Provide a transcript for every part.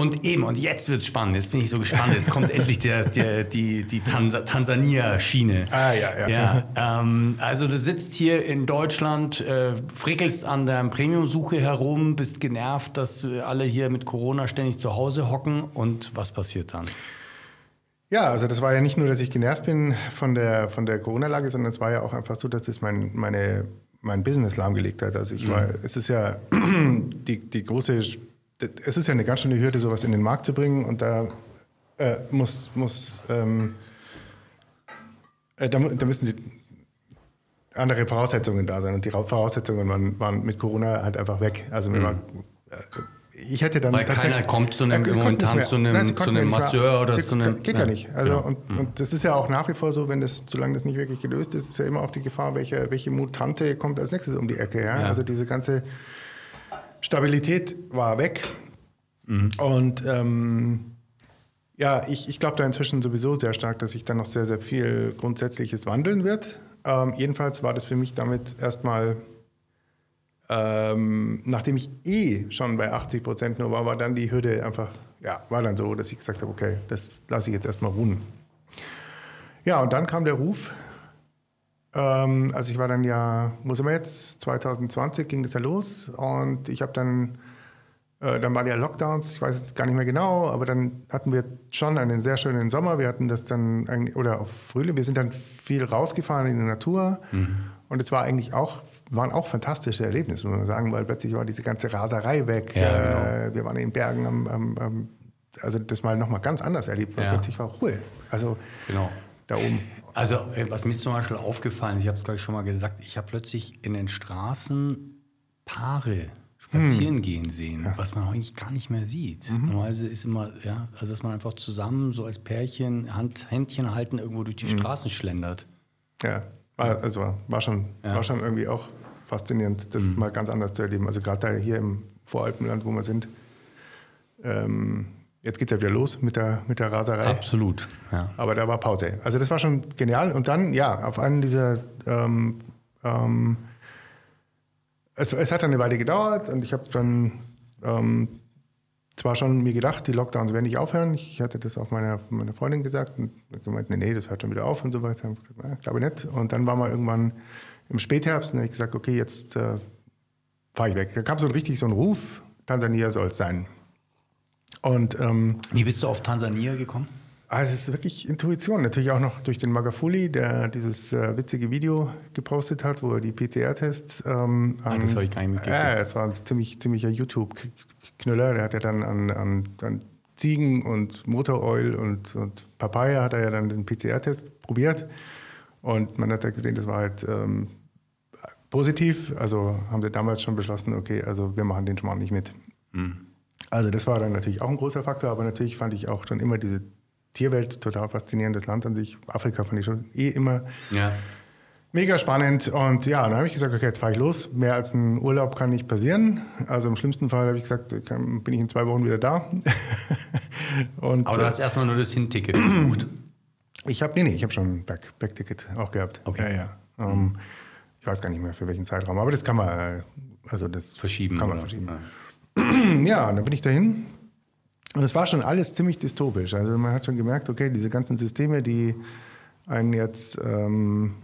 Und eben, und jetzt wird es spannend. Jetzt bin ich so gespannt. Jetzt kommt endlich der, der, die, die Tans Tansania-Schiene. Ah, ja, ja. ja ähm, also du sitzt hier in Deutschland, äh, frickelst an der Premium-Suche herum, bist genervt, dass alle hier mit Corona ständig zu Hause hocken. Und was passiert dann? Ja, also das war ja nicht nur, dass ich genervt bin von der, von der Corona-Lage, sondern es war ja auch einfach so, dass das mein, meine, mein Business lahmgelegt hat. Also ich war, mhm. es ist ja die, die große, es ist ja eine ganz schöne Hürde, sowas in den Markt zu bringen und da äh, muss, muss ähm, äh, da, da, müssen die andere Voraussetzungen da sein und die Voraussetzungen waren, waren mit Corona halt einfach weg. Also mhm. war, äh, ich hätte dann Weil keiner kommt zu einem, momentan zu einem, Nein, zu einem Masseur oder zu einem... Geht ja, ja nicht. Also, genau. und, mhm. und, das ist ja auch nach wie vor so, wenn das, solange das nicht wirklich gelöst ist, ist ja immer auch die Gefahr, welche, welche Mutante kommt als nächstes um die Ecke. Ja? ja. Also diese ganze Stabilität war weg. Mhm. Und ähm, ja, ich, ich glaube da inzwischen sowieso sehr stark, dass sich da noch sehr, sehr viel Grundsätzliches wandeln wird. Ähm, jedenfalls war das für mich damit erstmal ähm, nachdem ich eh schon bei 80 Prozent nur war, war dann die Hürde einfach, ja, war dann so, dass ich gesagt habe, okay, das lasse ich jetzt erstmal ruhen. Ja, und dann kam der Ruf. Ähm, also ich war dann ja, wo sind wir jetzt? 2020 ging das ja los und ich habe dann, äh, dann waren ja Lockdowns, ich weiß jetzt gar nicht mehr genau, aber dann hatten wir schon einen sehr schönen Sommer. Wir hatten das dann, oder auch Frühling, wir sind dann viel rausgefahren in die Natur mhm. und es war eigentlich auch waren auch fantastische Erlebnisse, muss man sagen, weil plötzlich war diese ganze Raserei weg. Ja, genau. äh, wir waren in den Bergen am, am, am also das mal nochmal ganz anders erlebt, weil ja. plötzlich war Ruhe. Also genau. da oben. Also äh, was mir zum Beispiel aufgefallen ist, ich habe es glaube ich schon mal gesagt, ich habe plötzlich in den Straßen Paare spazieren hm. gehen sehen, ja. was man eigentlich gar nicht mehr sieht. Mhm. Normalerweise ist immer, ja, also dass man einfach zusammen so als Pärchen Hand, Händchen halten irgendwo durch die mhm. Straßen schlendert. Ja, also war schon, ja. war schon irgendwie auch faszinierend, das mhm. mal ganz anders zu erleben. Also gerade hier im Voralpenland, wo wir sind. Ähm, jetzt geht es ja wieder los mit der, mit der Raserei. Absolut. Ja. Aber da war Pause. Also das war schon genial. Und dann, ja, auf einen dieser ähm, ähm, es, es, hat dann eine Weile gedauert und ich habe dann ähm, zwar schon mir gedacht, die Lockdowns werden nicht aufhören. Ich hatte das auch meiner, meiner Freundin gesagt und gemeint, nee, nee, das hört schon wieder auf und so weiter. Ich gesagt, ja, glaube nicht. Und dann war mal irgendwann im Spätherbst und habe ich gesagt, okay, jetzt äh, fahre ich weg. Da kam so richtig so ein Ruf, Tansania soll es sein. Und, ähm, Wie bist du auf Tansania gekommen? Also es ist wirklich Intuition. Natürlich auch noch durch den Magafuli, der dieses äh, witzige Video gepostet hat, wo er die PCR-Tests. Ähm, ah, das habe ich gar nicht mitgekriegt. Ja, es war ein ziemlich, ziemlicher YouTube-Knüller. Der hat ja dann an, an, an Ziegen und Motoroil und, und Papaya hat er ja dann den PCR-Test probiert. Und man hat ja gesehen, das war halt ähm, positiv. Also haben sie damals schon beschlossen, okay, also wir machen den Schmarrn nicht mit. Mhm. Also das war dann natürlich auch ein großer Faktor, aber natürlich fand ich auch schon immer diese Tierwelt total faszinierendes Land an sich. Afrika fand ich schon eh immer ja. mega spannend. Und ja, dann habe ich gesagt, okay, jetzt fahre ich los. Mehr als ein Urlaub kann nicht passieren. Also im schlimmsten Fall habe ich gesagt, bin ich in zwei Wochen wieder da. Und, aber du hast erstmal nur das Hinticket gebucht. Ich habe, nee, nee, ich habe schon ein Back, Backticket auch gehabt. Okay. Ja, ja. Mhm. Um, ich weiß gar nicht mehr für welchen Zeitraum, aber das kann man, also das verschieben. Kann man oder? verschieben. Ja. ja, dann bin ich dahin. Und es war schon alles ziemlich dystopisch. Also man hat schon gemerkt, okay, diese ganzen Systeme, die einen jetzt, ähm,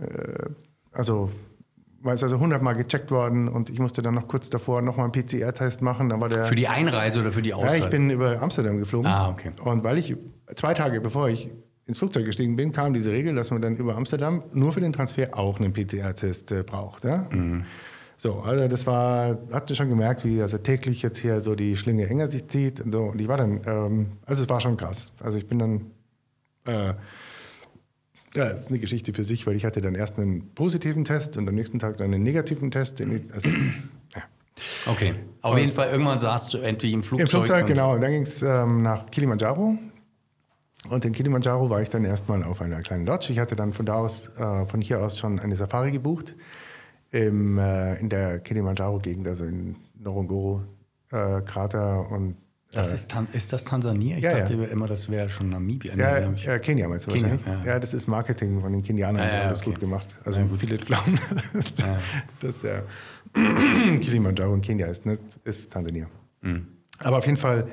äh, also man ist also hundertmal gecheckt worden und ich musste dann noch kurz davor nochmal einen PCR-Test machen. Dann war der, für die Einreise oder für die Ausreise? Ja, ich bin über Amsterdam geflogen. Ah, okay. Und weil ich zwei Tage bevor ich ins Flugzeug gestiegen bin, kam diese Regel, dass man dann über Amsterdam nur für den Transfer auch einen PCR-Test äh, braucht. Ja? Mhm. So, also das war, hatte schon gemerkt, wie also täglich jetzt hier so die Schlinge enger sich zieht und so. Und ich war dann, ähm, also es war schon krass. Also ich bin dann, äh, ja, das ist eine Geschichte für sich, weil ich hatte dann erst einen positiven Test und am nächsten Tag dann einen negativen Test. Also, ja. Okay, auf und jeden Fall, irgendwann saßt du endlich im Flugzeug. Im Flugzeug, genau. Und dann ging es ähm, nach Kilimanjaro. Und in Kilimanjaro war ich dann erstmal auf einer kleinen Lodge. Ich hatte dann von da aus, äh, von hier aus schon eine Safari gebucht im, äh, in der Kilimanjaro-Gegend, also in Norongoro-Krater äh, und das ist, ist, das Tansania? Ich ja, dachte ja. immer, das wäre schon Namibia. Ja, äh, Kenia meinst du Kenia, wahrscheinlich? Ja. ja. das ist Marketing von den Kenianern, die haben das okay. gut gemacht. Also viele glauben, dass, dass der Kilimanjaro in Kenia ist, ne? ist Tansania. Mhm. Aber auf jeden Fall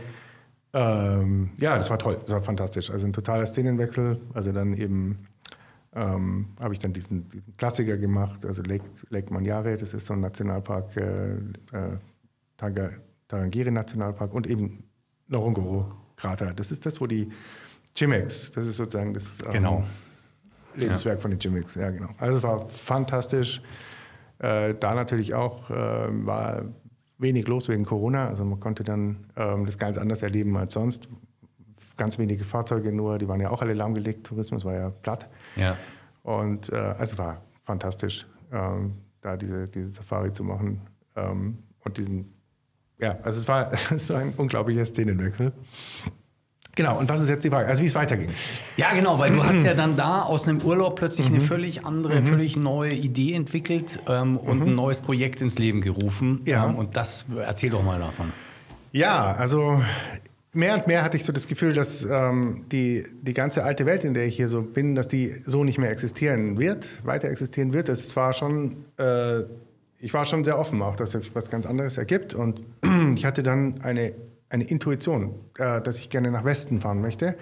ähm, ja, das war toll, das war fantastisch. Also ein totaler Szenenwechsel. Also dann eben ähm, habe ich dann diesen, diesen, Klassiker gemacht, also Lake, Lake Maniare, das ist so ein Nationalpark, äh, äh, Tarangire Nationalpark und eben Ngorongoro-Krater. Das ist das, wo die Chimex, das ist sozusagen das ähm, genau. Lebenswerk ja. von den Chimex. Ja, genau. Also es war fantastisch. Äh, da natürlich auch äh, war wenig los wegen Corona. Also man konnte dann ähm, das ganz anders erleben als sonst. Ganz wenige Fahrzeuge nur, die waren ja auch alle lahmgelegt. Tourismus war ja platt. Ja. Und äh, also es war fantastisch, ähm, da diese, diese Safari zu machen ähm, und diesen ja, also es war, es war ein unglaublicher Szenenwechsel. Genau, und was ist jetzt die Frage? Also wie es weiterging. Ja, genau, weil du hast ja dann da aus einem Urlaub plötzlich mhm. eine völlig andere, mhm. völlig neue Idee entwickelt ähm, und mhm. ein neues Projekt ins Leben gerufen. Ja. Ähm, und das, erzähl doch mal davon. Ja, also mehr und mehr hatte ich so das Gefühl, dass ähm, die, die ganze alte Welt, in der ich hier so bin, dass die so nicht mehr existieren wird, weiter existieren wird. Das war schon... Äh, ich war schon sehr offen auch, dass sich was ganz anderes ergibt. Und ich hatte dann eine, eine Intuition, äh, dass ich gerne nach Westen fahren möchte,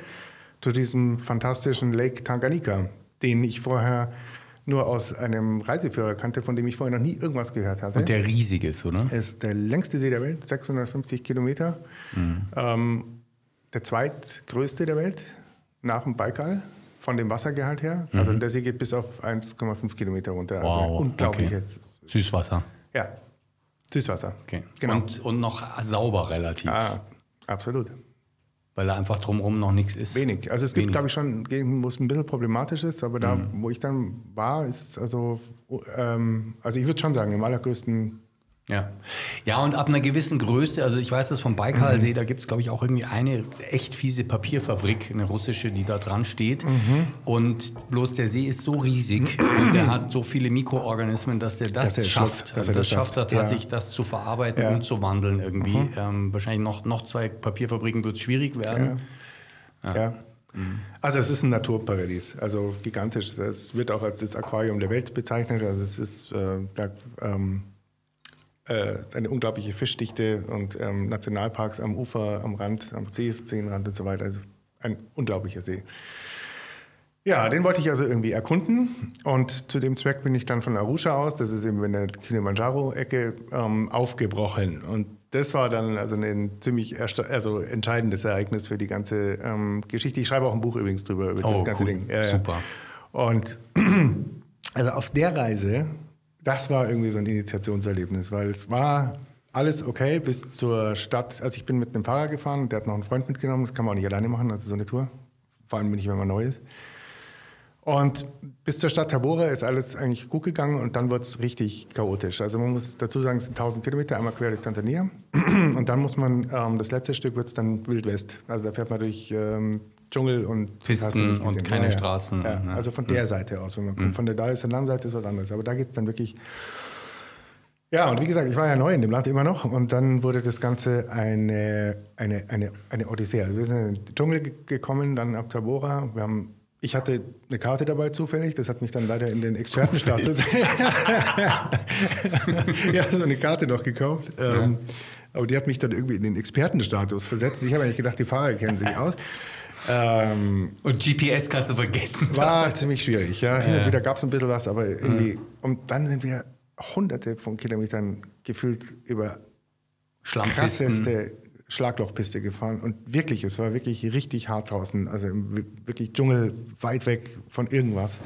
zu diesem fantastischen Lake Tanganyika, den ich vorher nur aus einem Reiseführer kannte, von dem ich vorher noch nie irgendwas gehört hatte. Und der riesig ist, oder? Er ist der längste See der Welt, 650 Kilometer. Mhm. Ähm, der zweitgrößte der Welt, nach dem Baikal, von dem Wassergehalt her. Also mhm. der See geht bis auf 1,5 Kilometer runter. Also wow, also unglaublich. Okay. Süßwasser. Ja, Süßwasser. Okay. Genau. Und, und noch sauber relativ. Ah, absolut. Weil da einfach drumherum noch nichts ist. Wenig. Also es gibt, glaube ich, schon Gegenden, wo es ein bisschen problematisch ist, aber da, mhm. wo ich dann war, ist es also, ähm, also ich würde schon sagen, im allergrößten ja. ja, und ab einer gewissen Größe, also ich weiß das vom Baikalsee, mhm. da gibt es, glaube ich, auch irgendwie eine echt fiese Papierfabrik, eine russische, die da dran steht. Mhm. Und bloß der See ist so riesig und der hat so viele Mikroorganismen, dass der das dass schafft. Schluckt, also das, das schafft er tatsächlich, ja. das zu verarbeiten ja. und zu wandeln irgendwie. Mhm. Ähm, wahrscheinlich noch, noch zwei Papierfabriken wird es schwierig werden. Ja. ja. Also es ist ein Naturparadies, also gigantisch. Es wird auch als das Aquarium der Welt bezeichnet. Also es ist äh, da, ähm, äh, eine unglaubliche Fischdichte und ähm, Nationalparks am Ufer, am Rand, am Seeseenrand und so weiter. Also ein unglaublicher See. Ja, den wollte ich also irgendwie erkunden und zu dem Zweck bin ich dann von Arusha aus, das ist eben in der Kilimanjaro-Ecke, ähm, aufgebrochen. Und das war dann also ein ziemlich also entscheidendes Ereignis für die ganze ähm, Geschichte. Ich schreibe auch ein Buch übrigens drüber, über oh, das ganze cool. Ding. Ja, Super. Und also auf der Reise das war irgendwie so ein Initiationserlebnis, weil es war alles okay bis zur Stadt. Also ich bin mit einem Fahrer gefahren, der hat noch einen Freund mitgenommen, das kann man auch nicht alleine machen, also so eine Tour. Vor allem, nicht, wenn man neu ist. Und bis zur Stadt Tabora ist alles eigentlich gut gegangen und dann wird es richtig chaotisch. Also man muss dazu sagen, es sind 1000 Kilometer, einmal quer durch Tansania. Und dann muss man, ähm, das letzte Stück wird es dann Wild West. Also da fährt man durch ähm, Dschungel und Pisten und keine ja, Straßen. Ja. Also von der mhm. Seite aus, wenn man kommt. Mhm. Von der Dar es Salaam-Seite ist was anderes. Aber da geht es dann wirklich. Ja, und wie gesagt, ich war ja neu in dem Land immer noch und dann wurde das Ganze eine, eine, eine, eine Odyssee. Also wir sind in den Dschungel gekommen, dann ab Tabora. Wir haben ich hatte eine Karte dabei zufällig, das hat mich dann leider in den Expertenstatus. ja, so eine Karte noch gekauft. Ja. Ähm, aber die hat mich dann irgendwie in den Expertenstatus versetzt. Ich habe eigentlich gedacht, die Fahrer kennen sich aus. Ähm, und GPS kannst du vergessen. War ziemlich schwierig, ja. Hin und wieder gab es ein bisschen was, aber irgendwie. Mhm. Und dann sind wir hunderte von Kilometern gefühlt über krasseste Schlaglochpiste gefahren. Und wirklich, es war wirklich richtig hart draußen. Also wirklich Dschungel, weit weg von irgendwas.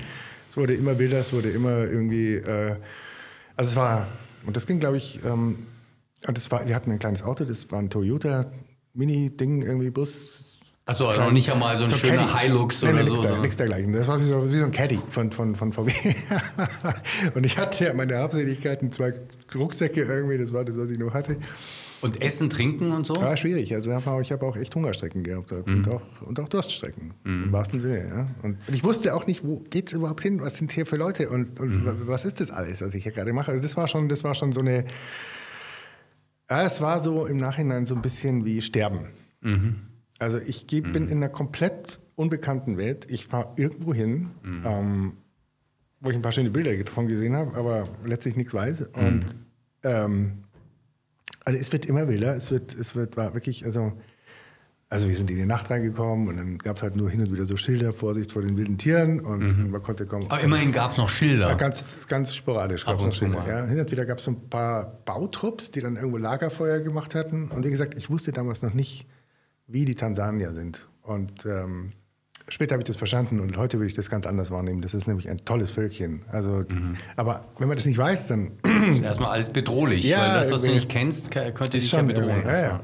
Es wurde immer wilder, es wurde immer irgendwie. Äh, also es war. Und das ging, glaube ich. Ähm, und das war, wir hatten ein kleines Auto, das war ein Toyota Mini-Ding, irgendwie Bus, Achso, also nicht einmal so ein so schöner Caddy. Hilux oder nee, so. Nichts, nichts dergleichen. Das war wie so, wie so ein Caddy von, von, von VW. und ich hatte ja meine Habseligkeiten, zwei Rucksäcke irgendwie, das war das, was ich noch hatte. Und Essen, Trinken und so? War schwierig. Also ich habe auch echt Hungerstrecken gehabt mhm. und, auch, und auch Durststrecken. Mhm. Im wahrsten Sinne. Ja. Und, ich wusste auch nicht, wo geht es überhaupt hin? Was sind hier für Leute? Und, und mhm. was ist das alles, was ich hier gerade mache? Also das war schon, das war schon so eine. Ja, es war so im Nachhinein so ein bisschen wie Sterben. Mhm. Also ich geh, mhm. bin in einer komplett unbekannten Welt. Ich fahre irgendwo hin, mhm. ähm, wo ich ein paar schöne Bilder davon gesehen habe, aber letztlich nichts weiß. Mhm. Und ähm, also es wird immer wilder. Es wird, es wird war wirklich, also Also wir sind in die Nacht reingekommen und dann gab es halt nur hin und wieder so Schilder, Vorsicht vor den wilden Tieren und mhm. man konnte kommen. Aber immerhin gab es noch Schilder. Ja, ganz, ganz sporadisch gab es noch Schilder. Ja. Hin und wieder gab es so ein paar Bautrupps, die dann irgendwo Lagerfeuer gemacht hatten. Und wie gesagt, ich wusste damals noch nicht, wie die Tansanier sind. Und ähm, später habe ich das verstanden und heute würde ich das ganz anders wahrnehmen. Das ist nämlich ein tolles Völkchen. Also, mhm. aber wenn man das nicht weiß, dann erstmal alles bedrohlich, ja, weil das, was du nicht kennst, könnte dich ja bedrohen. Ja, ja.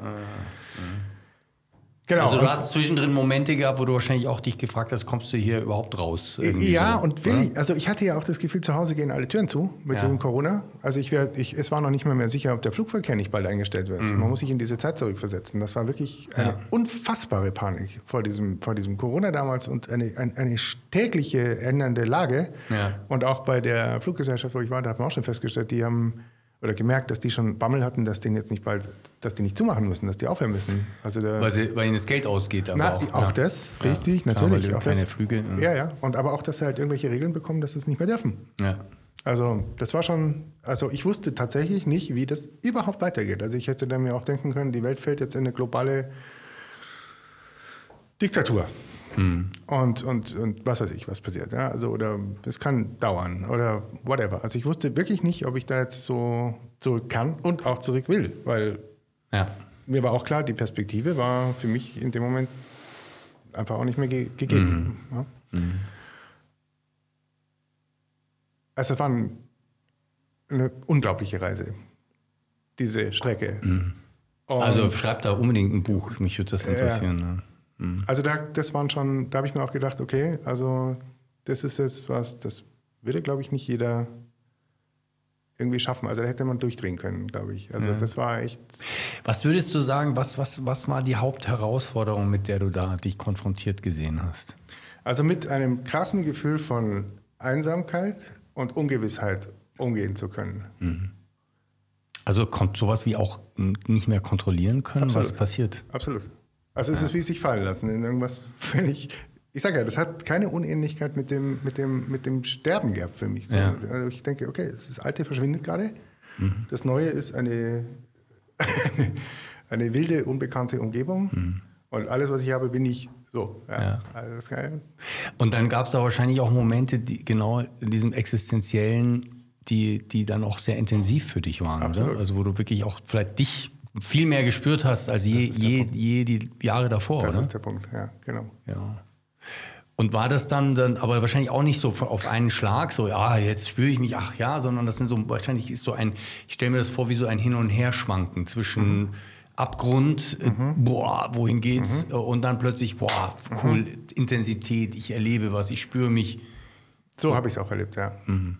Genau. Also du hast zwischendrin Momente gehabt, wo du wahrscheinlich auch dich gefragt hast, kommst du hier überhaupt raus? Ja, so, und will ich, also ich hatte ja auch das Gefühl, zu Hause gehen alle Türen zu mit ja. dem Corona. Also ich, wär, ich, es war noch nicht mal mehr sicher, ob der Flugverkehr nicht bald eingestellt wird. Mhm. Man muss sich in diese Zeit zurückversetzen. Das war wirklich eine ja. unfassbare Panik vor diesem, vor diesem Corona damals und eine, eine, eine tägliche ändernde Lage. Ja. Und auch bei der Fluggesellschaft, wo ich war, da hat man auch schon festgestellt, die haben oder gemerkt, dass die schon Bammel hatten, dass denen jetzt nicht bald, dass die nicht zumachen müssen, dass die aufhören müssen. Also der, weil, sie, weil ihnen das Geld ausgeht. Aber na, auch, auch ja. das, richtig, ja, natürlich. Klar, auch keine das, Flüge. Ja. ja, ja. Und aber auch, dass sie halt irgendwelche Regeln bekommen, dass sie es nicht mehr dürfen. Ja. Also das war schon, also ich wusste tatsächlich nicht, wie das überhaupt weitergeht. Also ich hätte dann mir auch denken können, die Welt fällt jetzt in eine globale Diktatur. Mhm. Und, und, und was weiß ich, was passiert. Ja? Also, oder es kann dauern oder whatever. Also ich wusste wirklich nicht, ob ich da jetzt so zurück kann und auch zurück will, weil ja. mir war auch klar, die Perspektive war für mich in dem Moment einfach auch nicht mehr ge gegeben. Mhm. Ja? Mhm. Also es war ein, eine unglaubliche Reise, diese Strecke. Mhm. Also schreib da unbedingt ein Buch, mich würde das interessieren. Ja. Mhm. Also da, das waren schon, da habe ich mir auch gedacht, okay, also das ist jetzt was, das würde, glaube ich, nicht jeder irgendwie schaffen. Also da hätte man durchdrehen können, glaube ich. Also ja. das war echt. Was würdest du sagen, was, was, was war die Hauptherausforderung, mit der du da dich konfrontiert gesehen hast? Also mit einem krassen Gefühl von Einsamkeit und Ungewissheit umgehen zu können. Mhm. Also sowas wie auch nicht mehr kontrollieren können, Absolut. was passiert? Absolut. Also es ist wie sich fallen lassen in irgendwas völlig. Ich sage ja, das hat keine Unähnlichkeit mit dem, mit dem, mit dem Sterben gehabt für mich. Ja. Also ich denke, okay, das Alte verschwindet gerade. Mhm. Das Neue ist eine, eine, eine, wilde, unbekannte Umgebung. Mhm. Und alles, was ich habe, bin ich so. Ja. ja. Also das ist geil. Und dann gab es da wahrscheinlich auch Momente, die genau in diesem existenziellen, die, die dann auch sehr intensiv für dich waren, Absolut. oder? Also wo du wirklich auch vielleicht dich viel mehr gespürt hast als je, je, je die Jahre davor, das oder? ist der Punkt, ja, genau. Ja. Und war das dann, dann aber wahrscheinlich auch nicht so auf einen Schlag, so, ja, jetzt spüre ich mich, ach ja, sondern das sind so, wahrscheinlich ist so ein, ich stelle mir das vor, wie so ein Hin- und Herschwanken zwischen mhm. Abgrund, äh, mhm. boah, wohin geht's? Mhm. Und dann plötzlich, boah, cool, mhm. Intensität, ich erlebe was, ich spüre mich. So, so. habe ich es auch erlebt, ja. Mhm.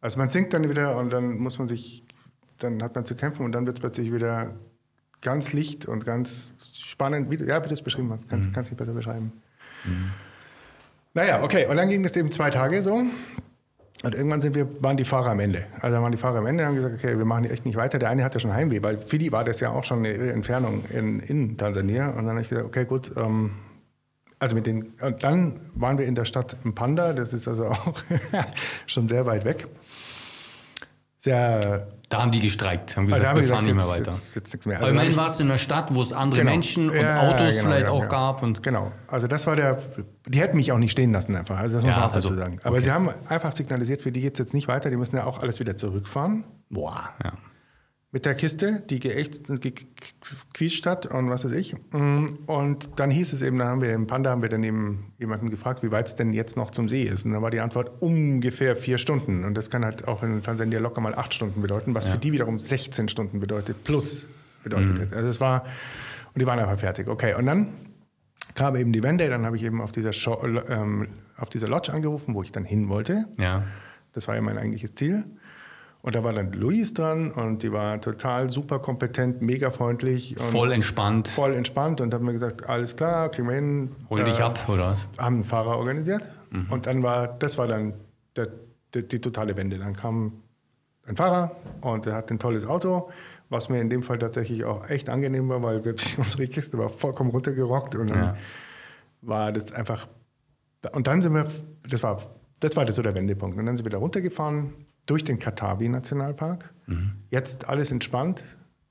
Also man singt dann wieder und dann muss man sich, dann hat man zu kämpfen und dann wird es plötzlich wieder ganz licht und ganz spannend, wie, ja, wie du es beschrieben hast. Kannst, mhm. kannst nicht besser beschreiben. Mhm. Naja, okay. Und dann ging das eben zwei Tage so. Und irgendwann sind wir, waren die Fahrer am Ende. Also waren die Fahrer am Ende und haben gesagt, okay, wir machen hier echt nicht weiter. Der eine hatte schon Heimweh, weil für die war das ja auch schon eine Entfernung in, in Tansania. Und dann habe ich gesagt, okay, gut, ähm, also mit den, und dann waren wir in der Stadt Mpanda, das ist also auch schon sehr weit weg. Sehr da haben die gestreikt, haben gesagt, haben wir gesagt, fahren nicht mehr weiter. Jetzt, jetzt nichts mehr. Also immerhin warst du in einer Stadt, wo es andere genau. Menschen und ja, Autos genau, vielleicht genau, auch gab. Und genau, also das war der, die hätten mich auch nicht stehen lassen einfach, also das muss ja, man auch dazu also, sagen. Aber okay. sie haben einfach signalisiert, für die geht es jetzt nicht weiter, die müssen ja auch alles wieder zurückfahren. Boah, ja mit der Kiste, die geächt, gequietscht hat und was weiß ich. Und dann hieß es eben, da haben wir im Panda haben wir dann eben jemanden gefragt, wie weit es denn jetzt noch zum See ist. Und dann war die Antwort ungefähr vier Stunden. Und das kann halt auch in Tansania locker mal acht Stunden bedeuten, was ja. für die wiederum 16 Stunden bedeutet, plus bedeutet. Mhm. Also es war, und die waren einfach fertig. Okay, und dann kam eben die Wende, dann habe ich eben auf dieser, Show, ähm, auf dieser Lodge angerufen, wo ich dann hin wollte. Ja. Das war ja mein eigentliches Ziel. Und da war dann Luis dran und die war total super kompetent, mega freundlich. voll entspannt. Voll entspannt und hat mir gesagt, alles klar, kriegen wir hin. Hol dich äh, ab, oder was? Haben einen Fahrer organisiert. Mhm. Und dann war, das war dann der, der, die totale Wende. Dann kam ein Fahrer und er hat ein tolles Auto, was mir in dem Fall tatsächlich auch echt angenehm war, weil wir, unsere Kiste war vollkommen runtergerockt und dann ja. war das einfach. Und dann sind wir, das war, das war so der Wendepunkt. Und dann sind wir da runtergefahren durch den Katavi-Nationalpark. Mhm. Jetzt alles entspannt,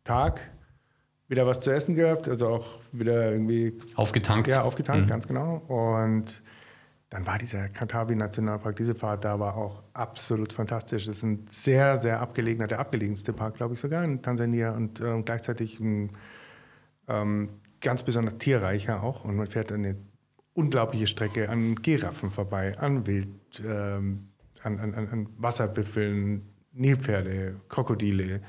Tag. wieder was zu essen gehabt, also auch wieder irgendwie. Aufgetankt. Ja, aufgetankt, mhm. ganz genau. Und dann war dieser Kantabi Nationalpark, diese Fahrt da war auch absolut fantastisch. Das ist ein sehr, sehr abgelegener, der abgelegenste Park, glaube ich, sogar in Tansania und ähm, gleichzeitig ein ähm, ganz besonders tierreicher auch. Und man fährt eine unglaubliche Strecke an Giraffen vorbei, an Wild, ähm, an, an, an Wasserbüffeln, Nilpferde, Krokodile.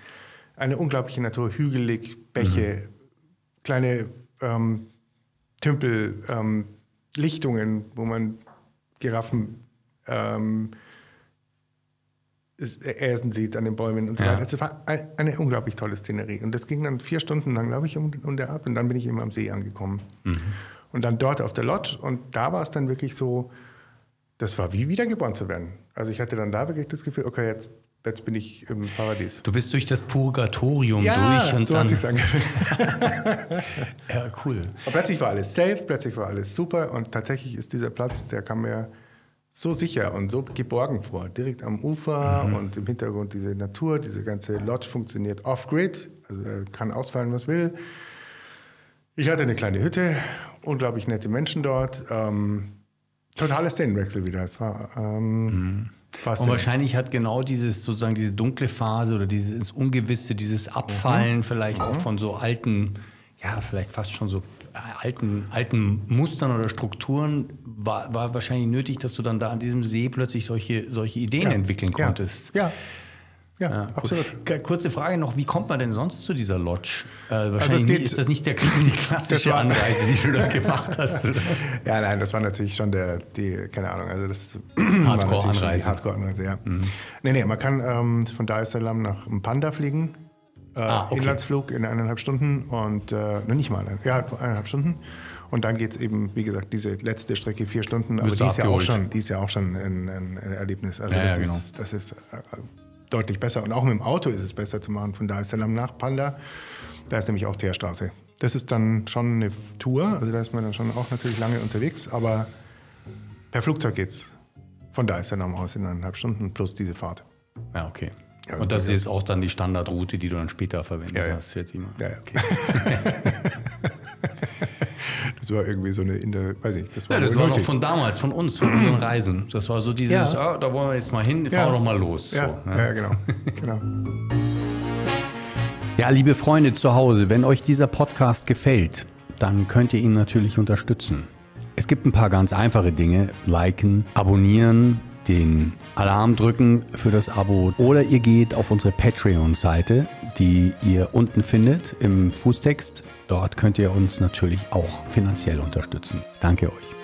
Eine unglaubliche Natur, hügelig, Bäche, mhm. kleine ähm, Tümpel, ähm, Lichtungen, wo man Giraffen ähm, Äsen sieht an den Bäumen und so ja. weiter. Es war ein, eine unglaublich tolle Szenerie. Und das ging dann vier Stunden lang, glaube ich, um, um der Art. Und dann bin ich immer am See angekommen. Mhm. Und dann dort auf der Lodge. Und da war es dann wirklich so, das war wie wiedergeboren zu werden. Also ich hatte dann da wirklich das Gefühl, okay, jetzt, jetzt bin ich im Paradies. Du bist durch das Purgatorium ja, durch und so dann. Hat sich's angefühlt. ja, cool. Und plötzlich war alles safe, plötzlich war alles super. Und tatsächlich ist dieser Platz, der kam mir so sicher und so geborgen vor. Direkt am Ufer mhm. und im Hintergrund diese Natur, diese ganze Lodge funktioniert off-grid, also kann ausfallen, was will. Ich hatte eine kleine Hütte, unglaublich nette Menschen dort. Ähm, totales Szenenwechsel wieder. Es war ähm, mhm. Und wahrscheinlich hat genau dieses sozusagen diese dunkle Phase oder dieses Ungewisse, dieses Abfallen mhm. vielleicht mhm. auch von so alten, ja, vielleicht fast schon so alten, alten Mustern oder Strukturen war, war wahrscheinlich nötig, dass du dann da an diesem See plötzlich solche, solche Ideen ja. entwickeln konntest. Ja. Ja, ja absolut. Kurze Frage noch, wie kommt man denn sonst zu dieser Lodge? Äh, wahrscheinlich also geht, ist das nicht der, die klassische Anreise, die du da gemacht hast, oder? Ja, nein, das war natürlich schon der, die, keine Ahnung, also das Hardcore-Anreise. Hardcore-Anreise, ja. Mhm. Nee, nee, man kann ähm, von Dar es Salaam nach Panda fliegen äh, ah, okay. Inlandsflug in eineinhalb Stunden und äh, nicht mal, ja, eineinhalb Stunden. Und dann geht es eben, wie gesagt, diese letzte Strecke vier Stunden, aber die ist, ja auch schon, die ist ja auch schon ein, ein Erlebnis. Also ja, das, ja, genau. ist, das ist äh, deutlich besser. Und auch mit dem Auto ist es besser zu machen. Von Dar es Salaam nach Panda, da ist nämlich auch Teerstraße. Das ist dann schon eine Tour, also da ist man dann schon auch natürlich lange unterwegs, aber per Flugzeug geht's von Dar es Salaam aus in eineinhalb Stunden plus diese Fahrt. Ja, okay. Ja, und das ist auch dann die Standardroute, die du dann später verwenden ja, ja. hast, jetzt immer. Ja, ja. Okay. das war irgendwie so eine, in der, weiß ich, das war, ja, das war noch von damals, von uns, von unseren Reisen. Das war so dieses, ja. oh, da wollen wir jetzt mal hin, fahren wir doch mal los. Ja, so, ne? ja genau. genau. Ja, liebe Freunde zu Hause, wenn euch dieser Podcast gefällt, dann könnt ihr ihn natürlich unterstützen. Es gibt ein paar ganz einfache Dinge. Liken, abonnieren, den Alarm drücken für das Abo oder ihr geht auf unsere Patreon-Seite, die ihr unten findet im Fußtext. Dort könnt ihr uns natürlich auch finanziell unterstützen. Danke euch.